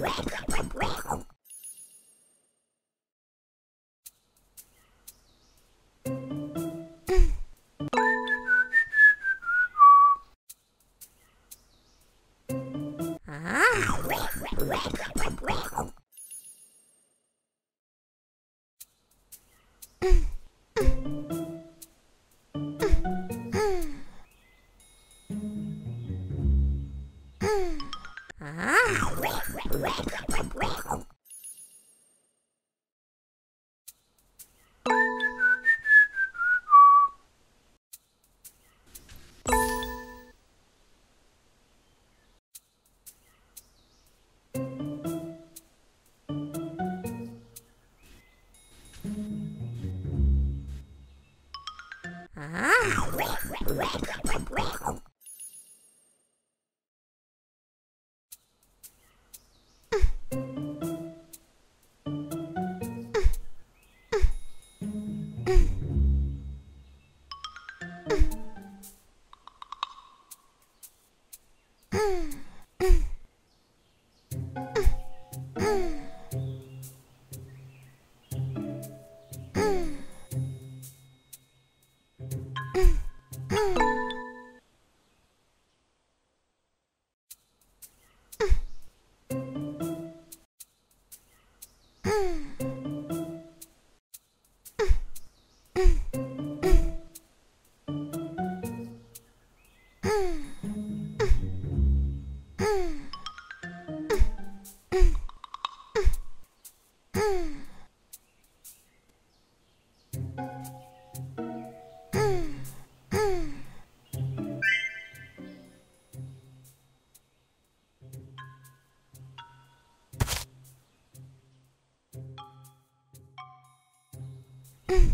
Rap. Mm.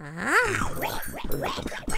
ah.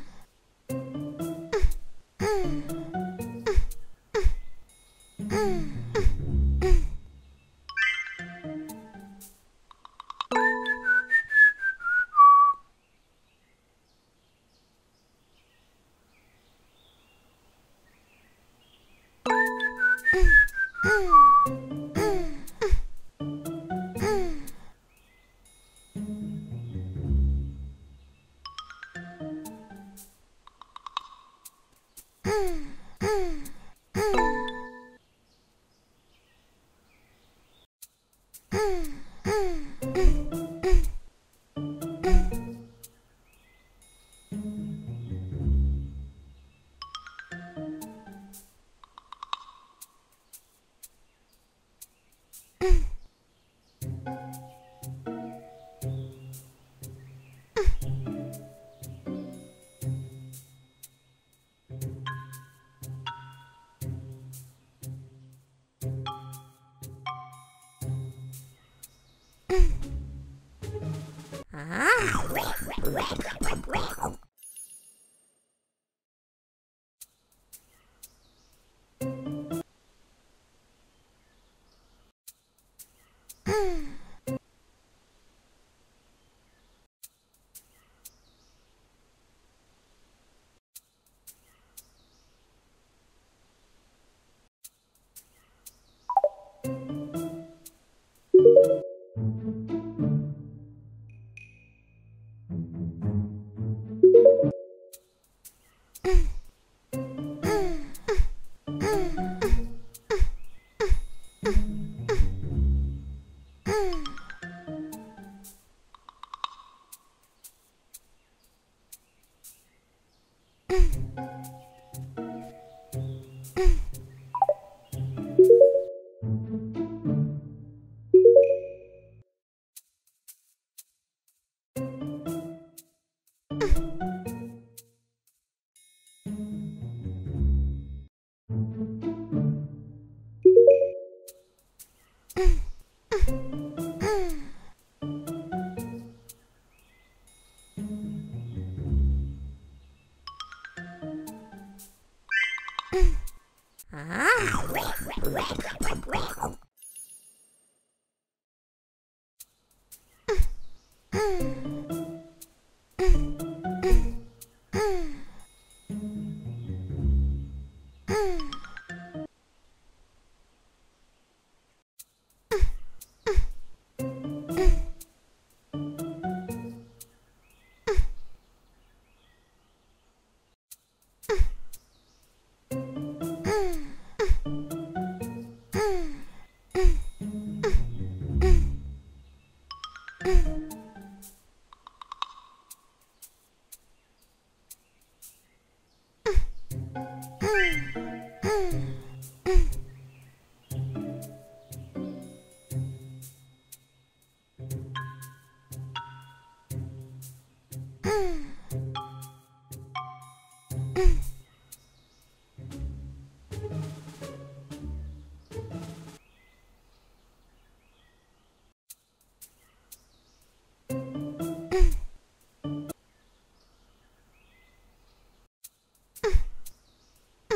Wow.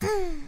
Mm.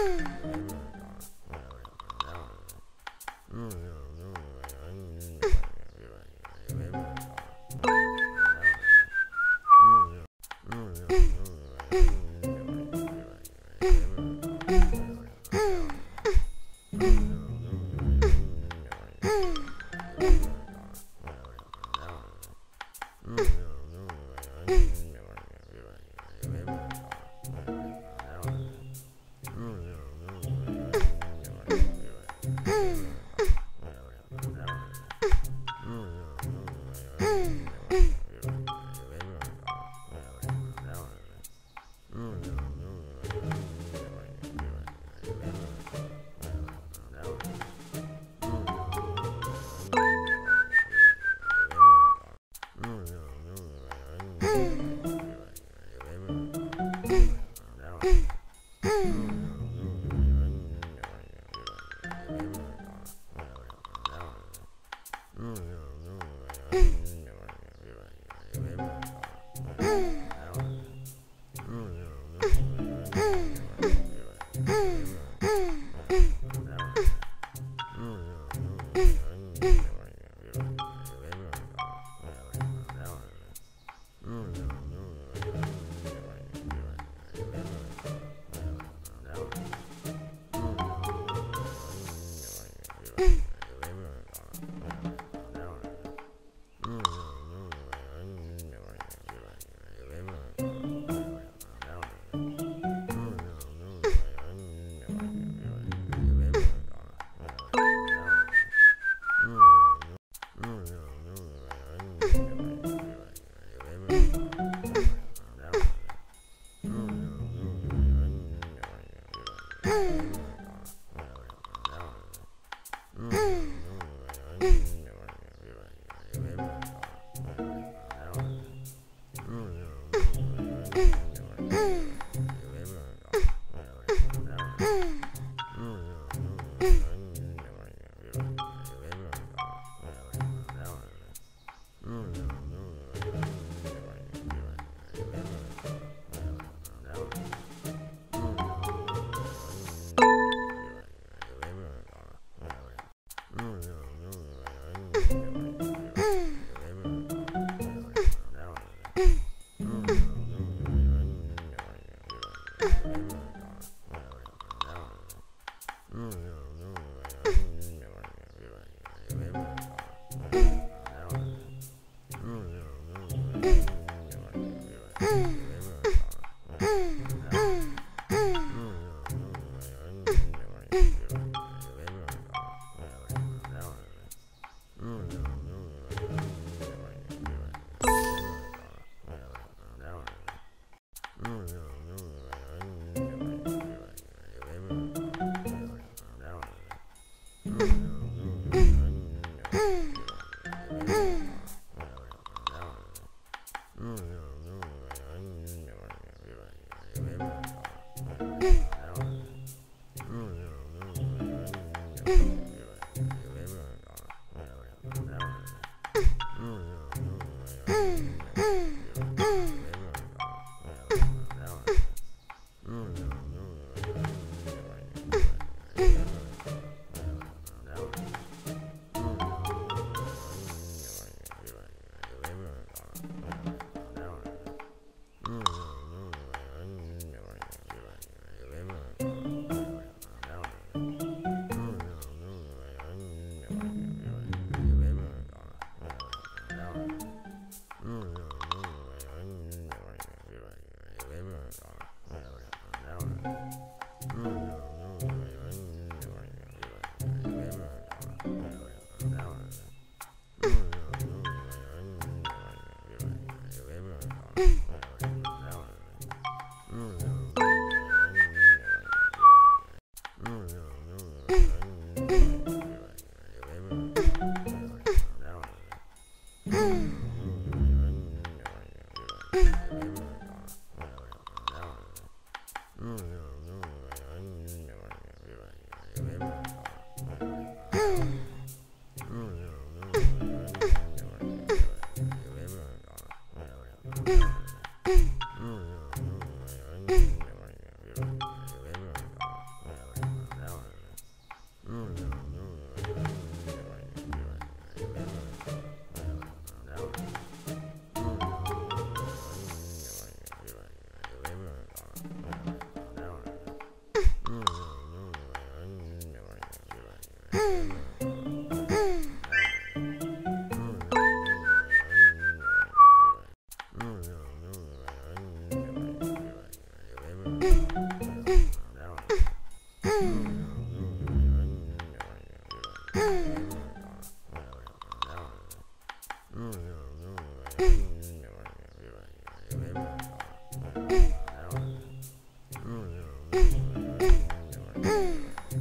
Bye.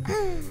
Yeah.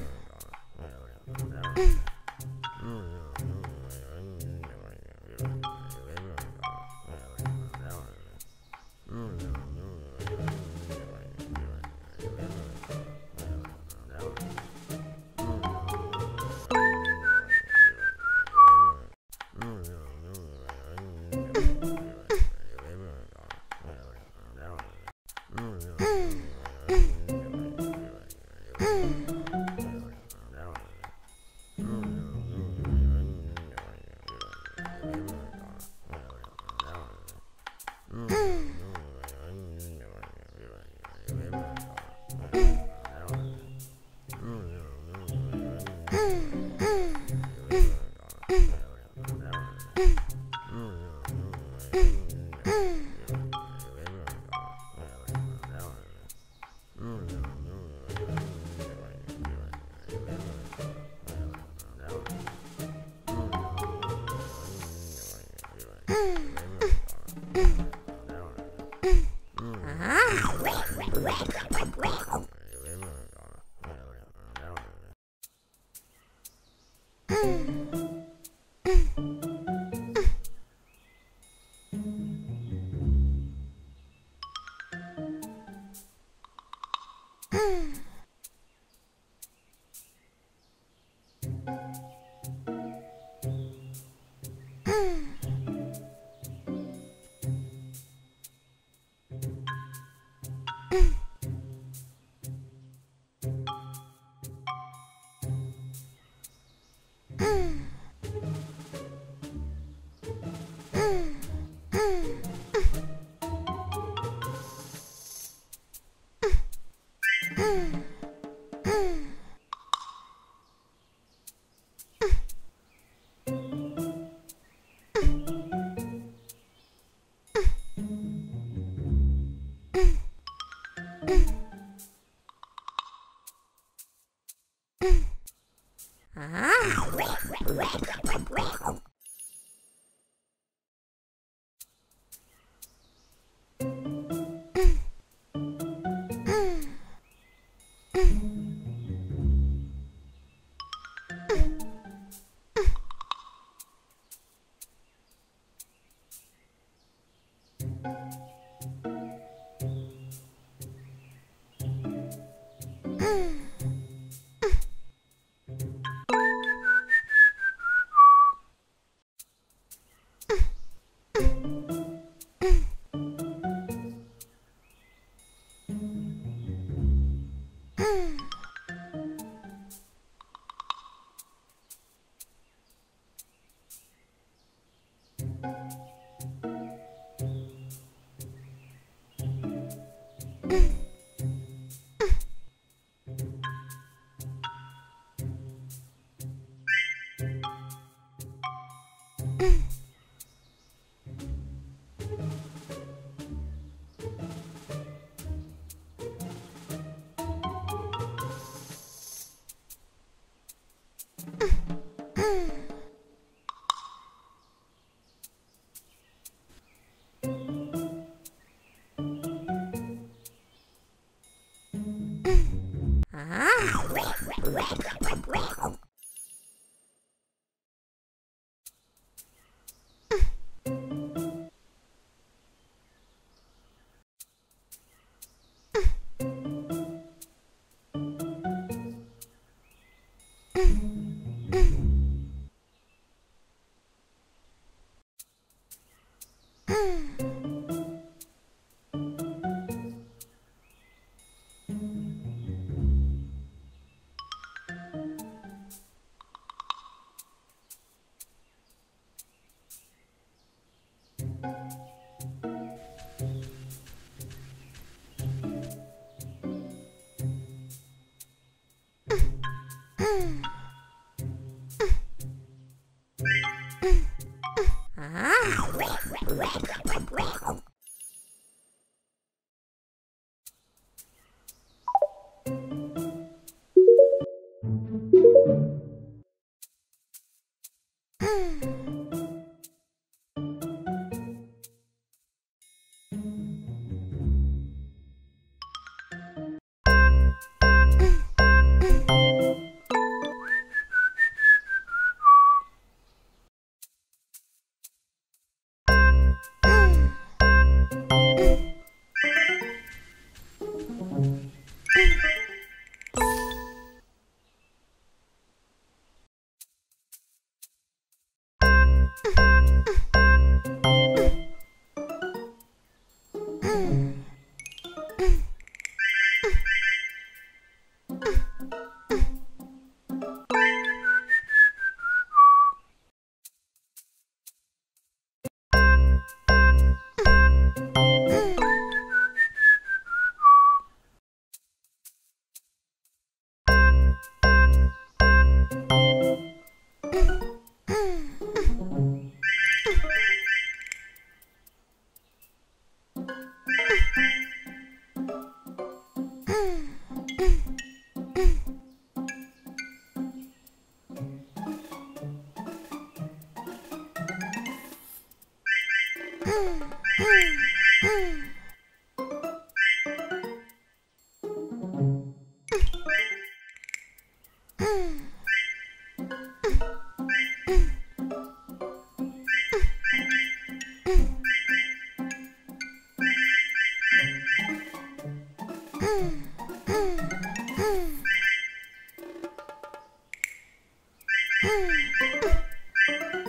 嗯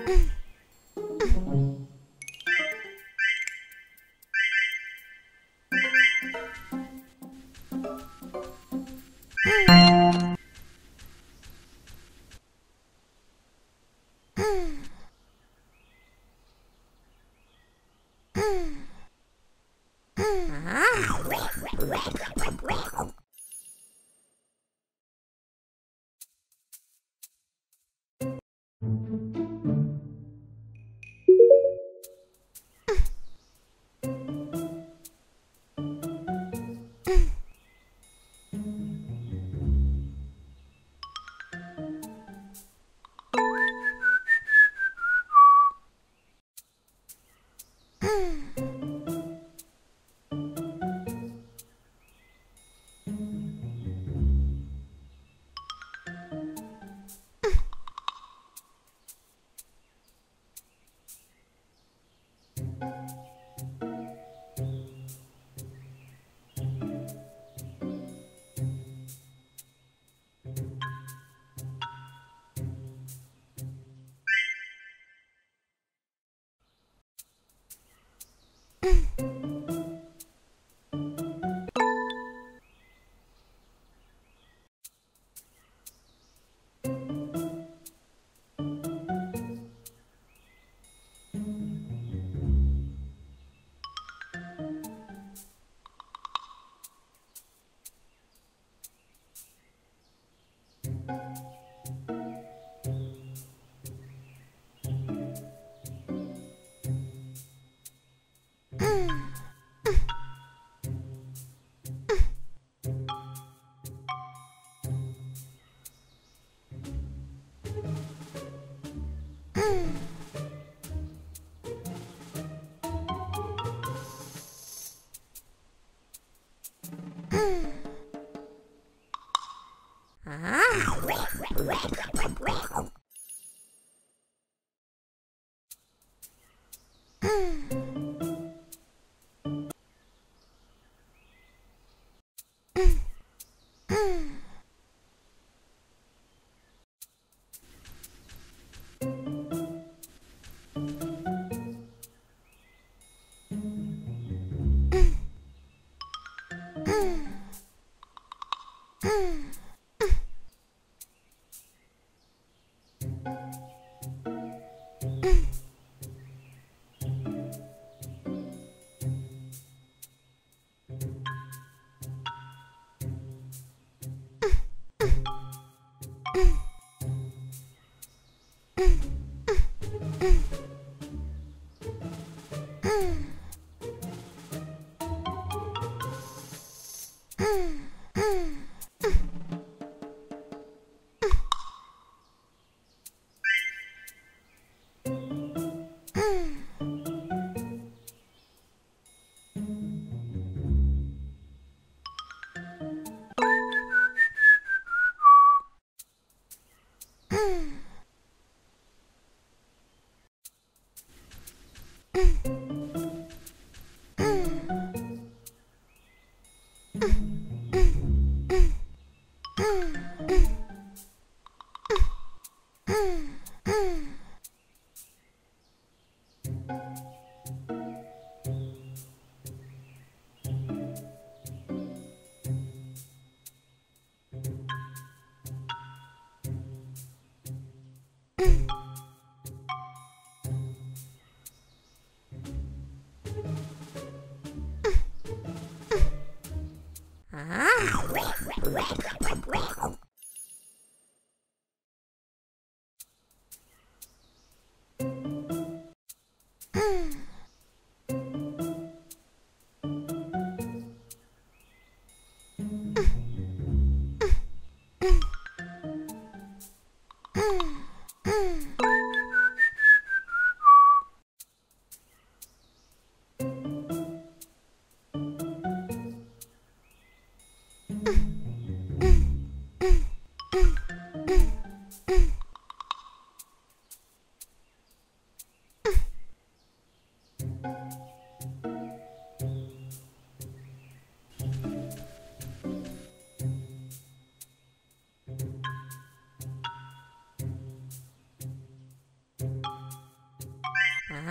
Mm-hmm. blah, blah.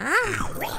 Ah.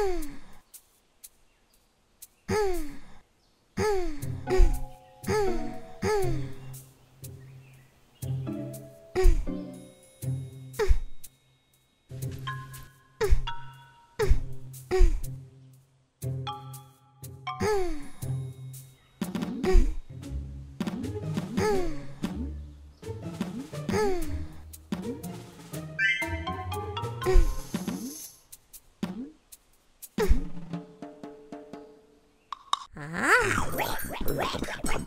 Mm. Blah, blah, blah.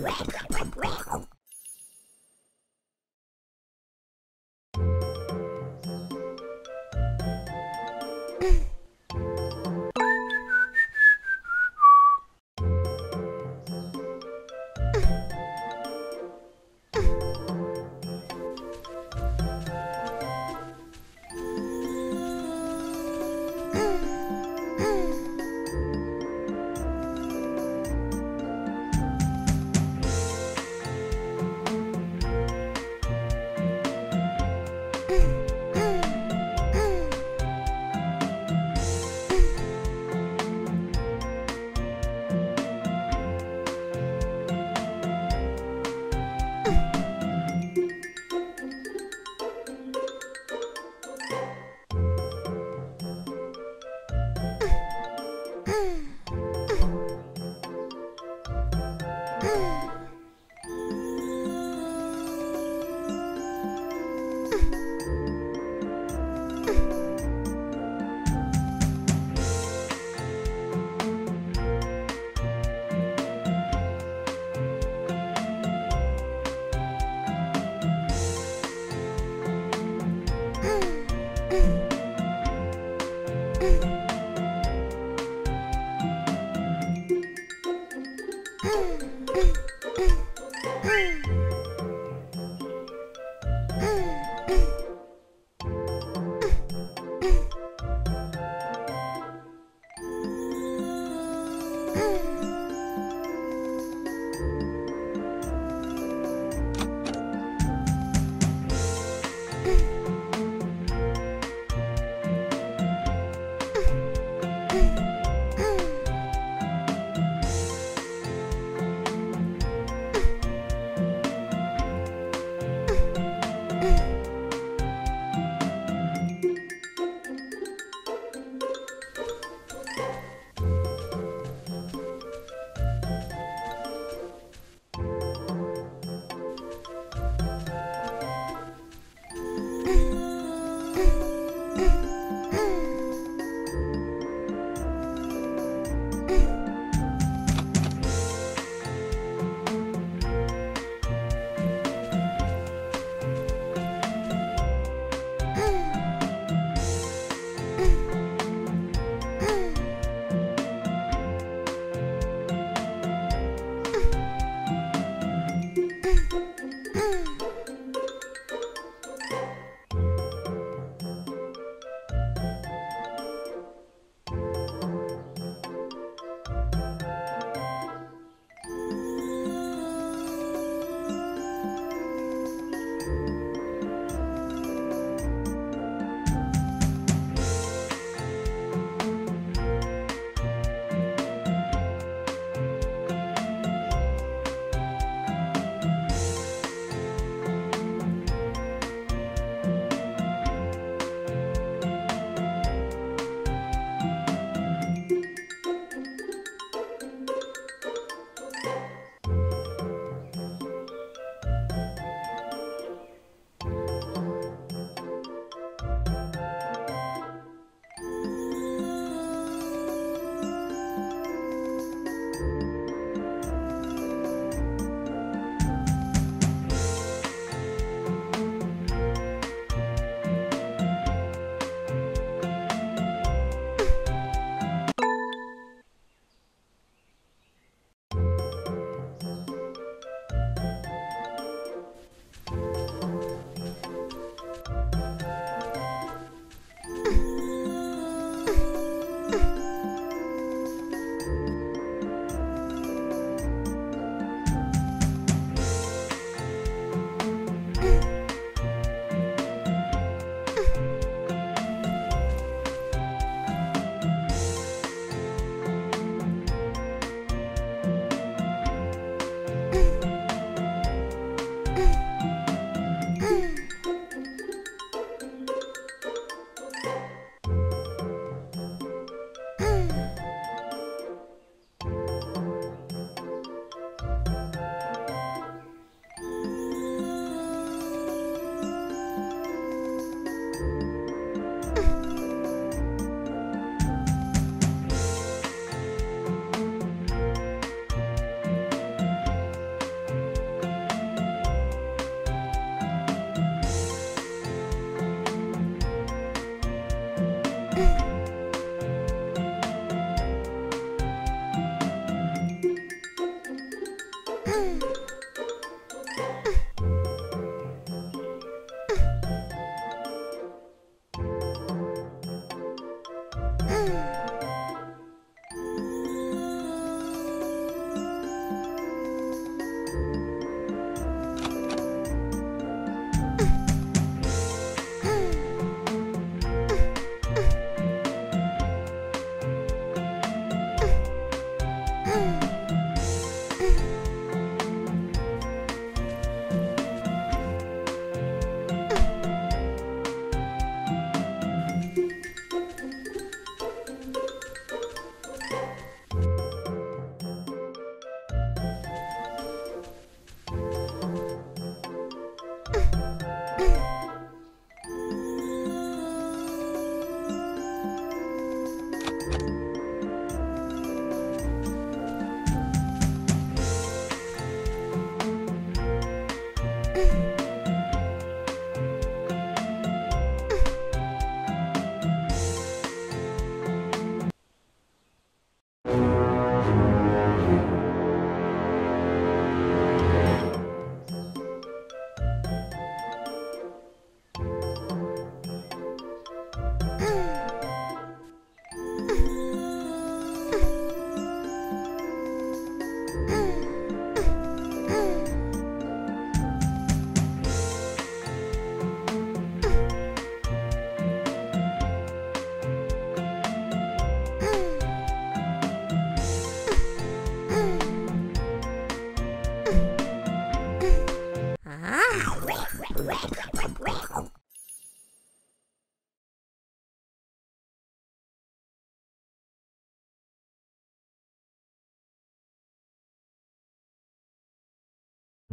Bleh.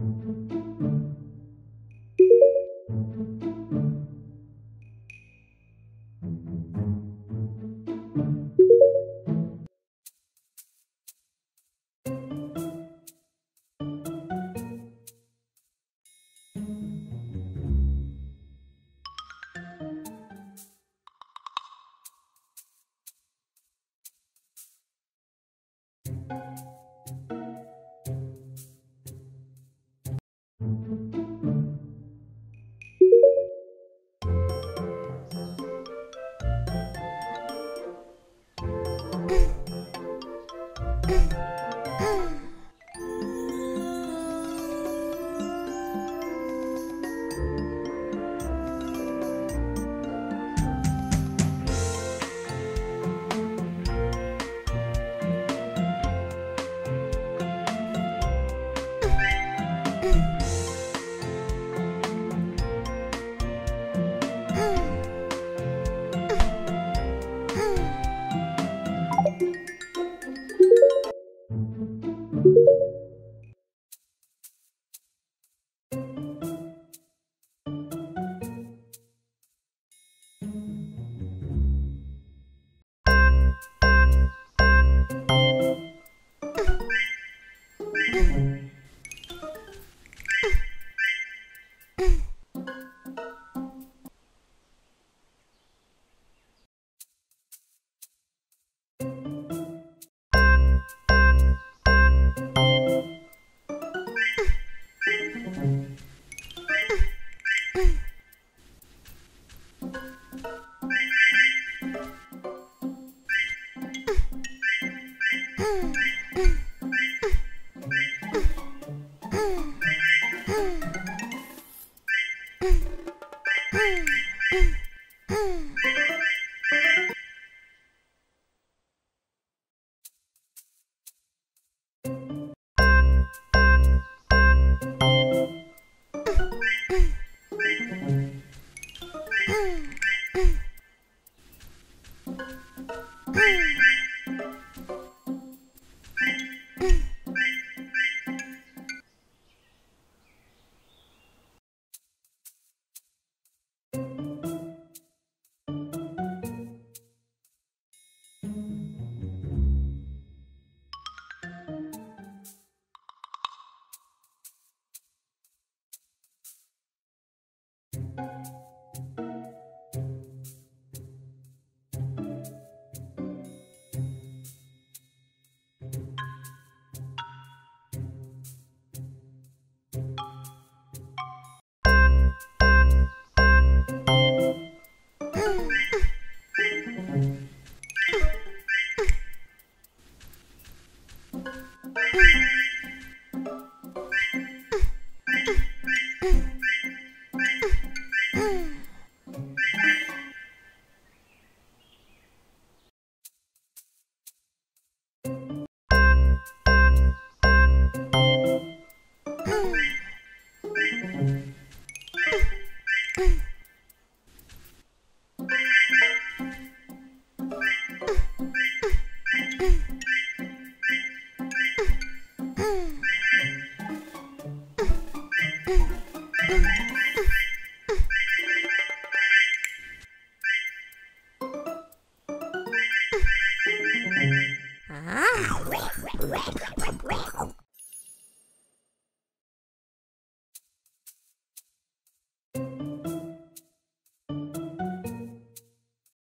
Thank you.